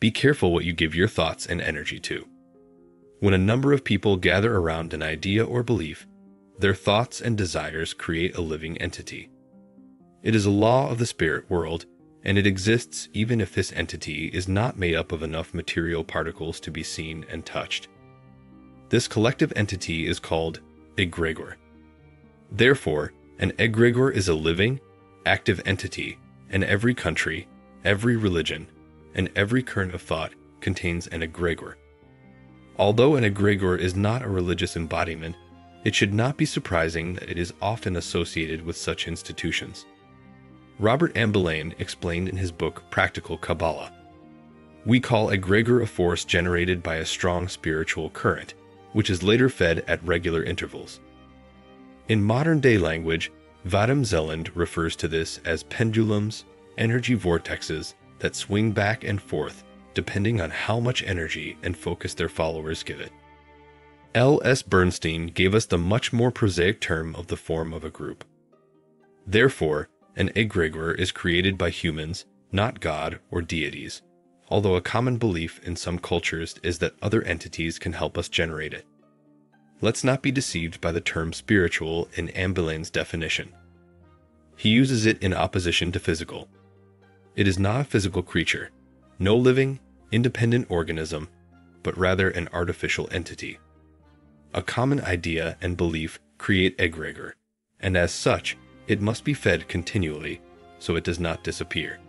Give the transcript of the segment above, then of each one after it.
Be careful what you give your thoughts and energy to. When a number of people gather around an idea or belief, their thoughts and desires create a living entity. It is a law of the spirit world, and it exists even if this entity is not made up of enough material particles to be seen and touched. This collective entity is called a egregor. Therefore, an egregor is a living, active entity, and every country, every religion, and every current of thought contains an egregor. Although an egregor is not a religious embodiment, it should not be surprising that it is often associated with such institutions. Robert Ambelain explained in his book Practical Kabbalah. We call egregor a force generated by a strong spiritual current, which is later fed at regular intervals. In modern day language, Vadim Zeland refers to this as pendulums, energy vortexes that swing back and forth depending on how much energy and focus their followers give it. L. S. Bernstein gave us the much more prosaic term of the form of a group. Therefore, an egregor is created by humans, not God or deities, although a common belief in some cultures is that other entities can help us generate it. Let's not be deceived by the term spiritual in Ambelain's definition. He uses it in opposition to physical. It is not a physical creature, no living, independent organism, but rather an artificial entity. A common idea and belief create egregor, and as such, it must be fed continually so it does not disappear.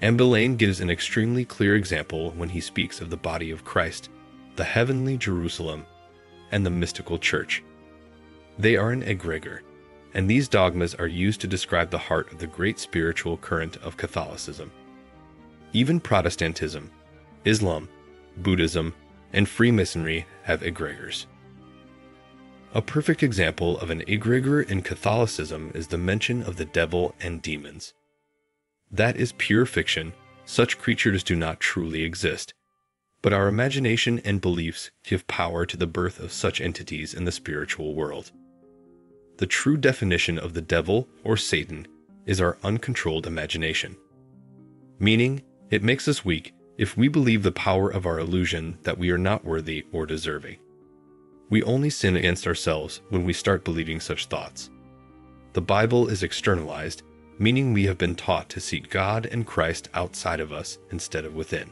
Ambelain gives an extremely clear example when he speaks of the body of Christ, the heavenly Jerusalem, and the mystical church. They are an egregor, and these dogmas are used to describe the heart of the great spiritual current of Catholicism. Even Protestantism, Islam, Buddhism, and Freemasonry have egregors. A perfect example of an egregor in Catholicism is the mention of the devil and demons. That is pure fiction, such creatures do not truly exist. But our imagination and beliefs give power to the birth of such entities in the spiritual world. The true definition of the devil or Satan is our uncontrolled imagination. Meaning, it makes us weak if we believe the power of our illusion that we are not worthy or deserving. We only sin against ourselves when we start believing such thoughts. The Bible is externalized, meaning we have been taught to seek God and Christ outside of us instead of within.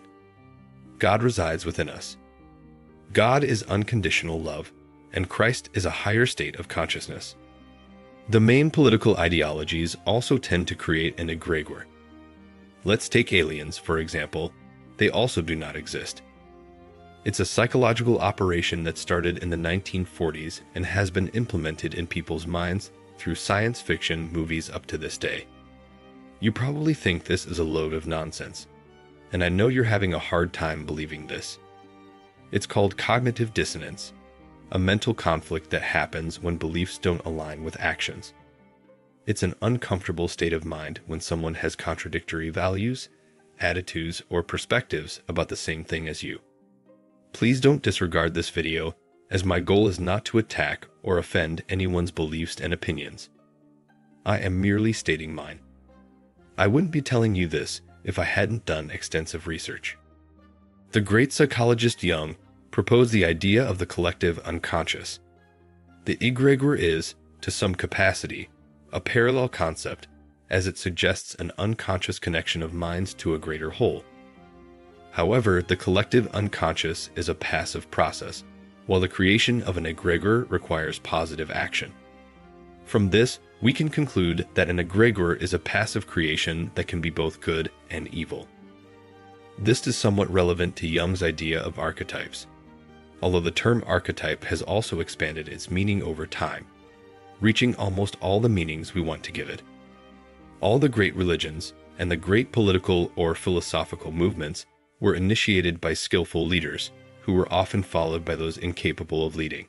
God resides within us. God is unconditional love, and Christ is a higher state of consciousness. The main political ideologies also tend to create an egregor. Let's take aliens, for example. They also do not exist. It's a psychological operation that started in the 1940s and has been implemented in people's minds through science fiction movies up to this day. You probably think this is a load of nonsense, and I know you're having a hard time believing this. It's called cognitive dissonance, a mental conflict that happens when beliefs don't align with actions. It's an uncomfortable state of mind when someone has contradictory values, attitudes, or perspectives about the same thing as you. Please don't disregard this video, as my goal is not to attack or offend anyone's beliefs and opinions. I am merely stating mine. I wouldn't be telling you this if I hadn't done extensive research. The great psychologist Jung proposed the idea of the collective unconscious. The egregor is, to some capacity, a parallel concept as it suggests an unconscious connection of minds to a greater whole. However, the collective unconscious is a passive process, while the creation of an egregor requires positive action. From this, we can conclude that an egregor is a passive creation that can be both good and evil. This is somewhat relevant to Jung's idea of archetypes, although the term archetype has also expanded its meaning over time, reaching almost all the meanings we want to give it. All the great religions and the great political or philosophical movements were initiated by skillful leaders, who were often followed by those incapable of leading.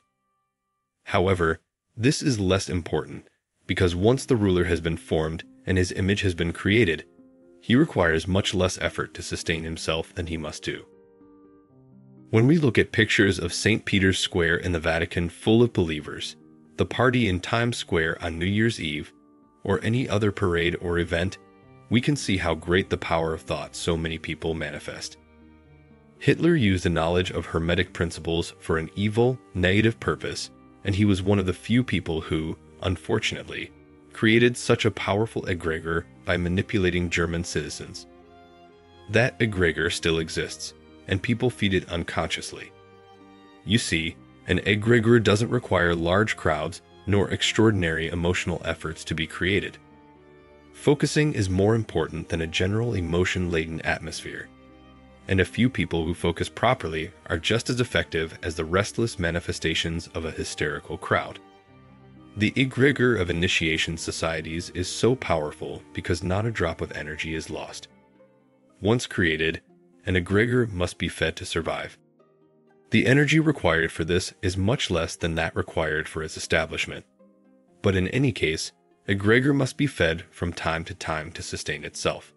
However, this is less important because once the ruler has been formed and his image has been created, he requires much less effort to sustain himself than he must do. When we look at pictures of St. Peter's Square in the Vatican full of believers, the party in Times Square on New Year's Eve, or any other parade or event, we can see how great the power of thought so many people manifest. Hitler used a knowledge of Hermetic principles for an evil, negative purpose, and he was one of the few people who, unfortunately, created such a powerful egregor by manipulating German citizens. That egregor still exists, and people feed it unconsciously. You see, an egregor doesn't require large crowds nor extraordinary emotional efforts to be created. Focusing is more important than a general emotion laden atmosphere. And a few people who focus properly are just as effective as the restless manifestations of a hysterical crowd. The egregor of initiation societies is so powerful because not a drop of energy is lost. Once created, an egregor must be fed to survive. The energy required for this is much less than that required for its establishment. But in any case, egregor must be fed from time to time to sustain itself.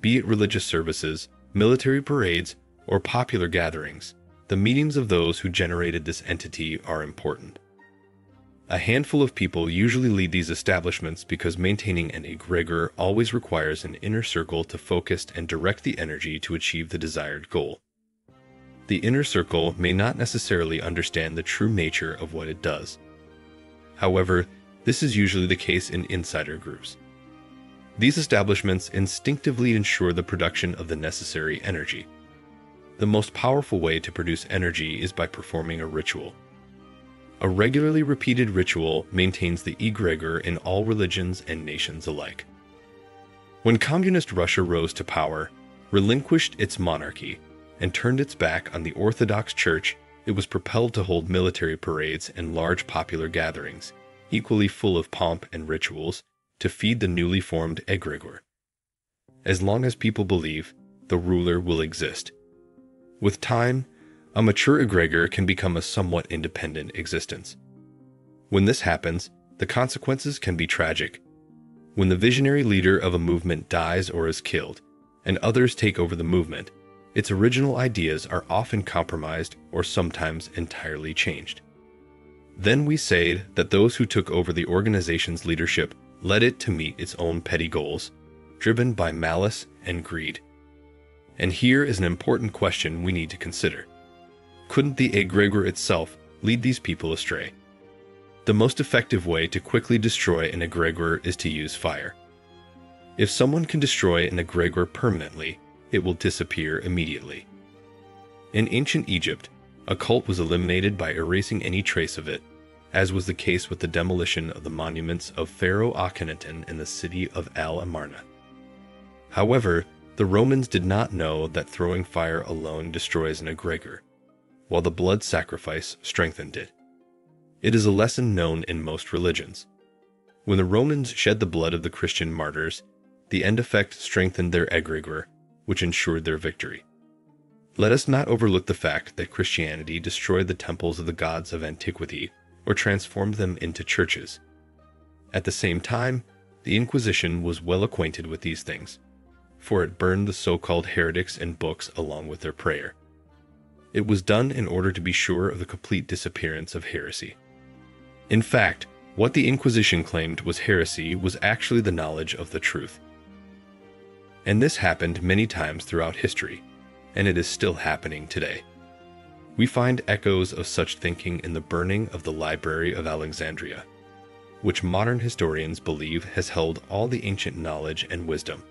Be it religious services, military parades, or popular gatherings, the meetings of those who generated this entity are important. A handful of people usually lead these establishments because maintaining an egregor always requires an inner circle to focus and direct the energy to achieve the desired goal. The inner circle may not necessarily understand the true nature of what it does. However, this is usually the case in insider groups. These establishments instinctively ensure the production of the necessary energy. The most powerful way to produce energy is by performing a ritual. A regularly repeated ritual maintains the egregor in all religions and nations alike. When Communist Russia rose to power, relinquished its monarchy, and turned its back on the Orthodox Church, it was propelled to hold military parades and large popular gatherings, equally full of pomp and rituals, to feed the newly formed egregor. As long as people believe, the ruler will exist. With time, a mature egregor can become a somewhat independent existence. When this happens, the consequences can be tragic. When the visionary leader of a movement dies or is killed, and others take over the movement, its original ideas are often compromised or sometimes entirely changed. Then we say that those who took over the organization's leadership led it to meet its own petty goals, driven by malice and greed. And here is an important question we need to consider couldn't the egregor itself lead these people astray? The most effective way to quickly destroy an egregor is to use fire. If someone can destroy an egregor permanently, it will disappear immediately. In ancient Egypt, a cult was eliminated by erasing any trace of it, as was the case with the demolition of the monuments of Pharaoh Akhenaten in the city of Al Amarna. However, the Romans did not know that throwing fire alone destroys an egregor while the blood sacrifice strengthened it. It is a lesson known in most religions. When the Romans shed the blood of the Christian martyrs, the end effect strengthened their egregor, which ensured their victory. Let us not overlook the fact that Christianity destroyed the temples of the gods of antiquity or transformed them into churches. At the same time, the Inquisition was well acquainted with these things, for it burned the so called heretics and books along with their prayer. It was done in order to be sure of the complete disappearance of heresy. In fact, what the Inquisition claimed was heresy was actually the knowledge of the truth. And this happened many times throughout history, and it is still happening today. We find echoes of such thinking in the burning of the Library of Alexandria, which modern historians believe has held all the ancient knowledge and wisdom.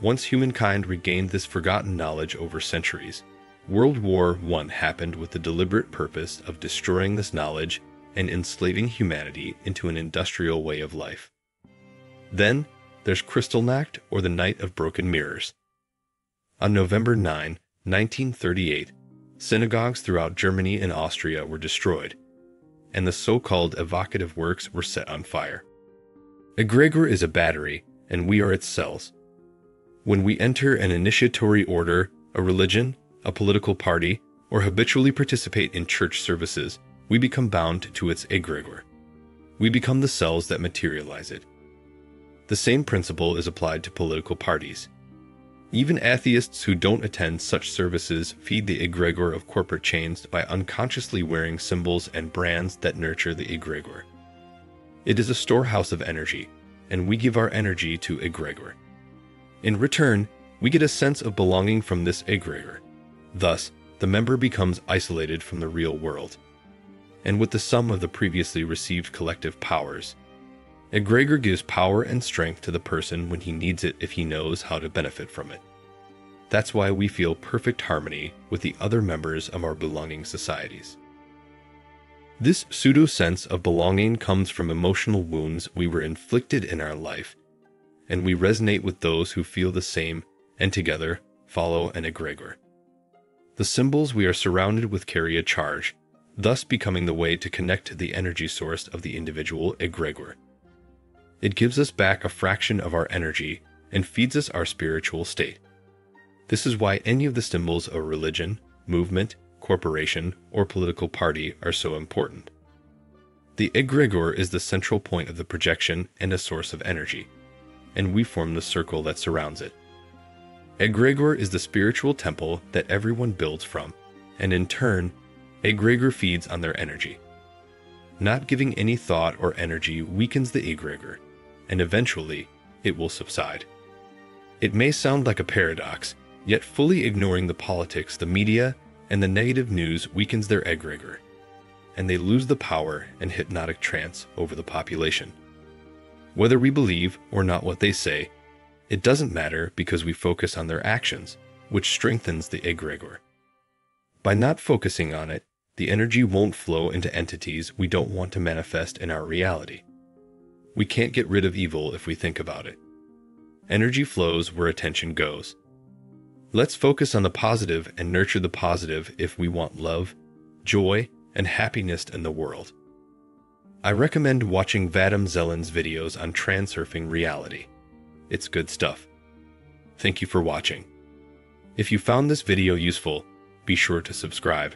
Once humankind regained this forgotten knowledge over centuries, World War I happened with the deliberate purpose of destroying this knowledge and enslaving humanity into an industrial way of life. Then there's Kristallnacht or the Night of Broken Mirrors. On November 9, 1938, synagogues throughout Germany and Austria were destroyed, and the so called evocative works were set on fire. Egregor is a battery, and we are its cells. When we enter an initiatory order, a religion, a political party, or habitually participate in church services, we become bound to its egregor. We become the cells that materialize it. The same principle is applied to political parties. Even atheists who don't attend such services feed the egregor of corporate chains by unconsciously wearing symbols and brands that nurture the egregor. It is a storehouse of energy, and we give our energy to egregor. In return, we get a sense of belonging from this egregor Thus, the member becomes isolated from the real world. And with the sum of the previously received collective powers, egregor gives power and strength to the person when he needs it if he knows how to benefit from it. That's why we feel perfect harmony with the other members of our belonging societies. This pseudo sense of belonging comes from emotional wounds we were inflicted in our life, and we resonate with those who feel the same and together follow an egregor. The symbols we are surrounded with carry a charge, thus becoming the way to connect to the energy source of the individual egregor. It gives us back a fraction of our energy and feeds us our spiritual state. This is why any of the symbols of religion, movement, corporation, or political party are so important. The egregor is the central point of the projection and a source of energy, and we form the circle that surrounds it. Egregor is the spiritual temple that everyone builds from, and in turn, egregor feeds on their energy. Not giving any thought or energy weakens the egregor, and eventually, it will subside. It may sound like a paradox, Yet fully ignoring the politics, the media, and the negative news weakens their egregor, and they lose the power and hypnotic trance over the population. Whether we believe or not what they say, it doesn't matter because we focus on their actions, which strengthens the egregor. By not focusing on it, the energy won't flow into entities we don't want to manifest in our reality. We can't get rid of evil if we think about it. Energy flows where attention goes. Let's focus on the positive and nurture the positive if we want love, joy, and happiness in the world. I recommend watching Vadim Zeland's videos on transurfing reality. It's good stuff. Thank you for watching. If you found this video useful, be sure to subscribe.